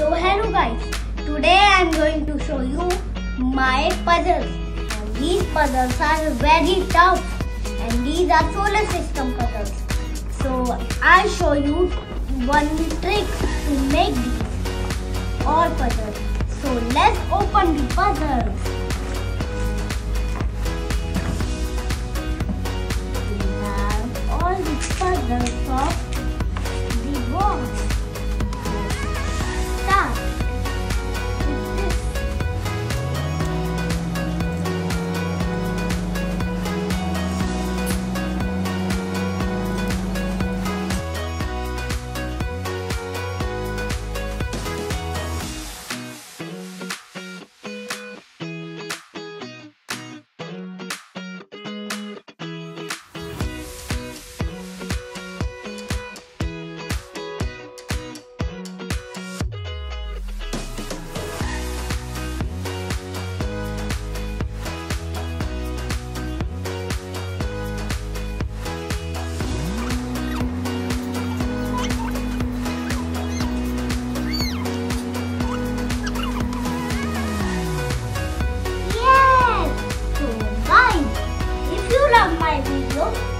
So hello guys, today I am going to show you my puzzles. And these puzzles are very tough and these are solar system puzzles. So I'll show you one trick to make these all puzzles. So let's open the puzzles. love my video,